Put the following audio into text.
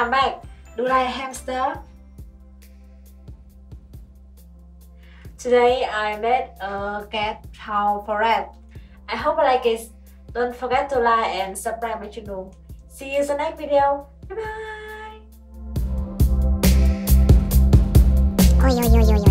Do like a hamster? Today I made a cat house for. I hope you like it. Don't forget to like and subscribe my channel. See you in the next video. Bye bye. Oi, oi, oi, oi.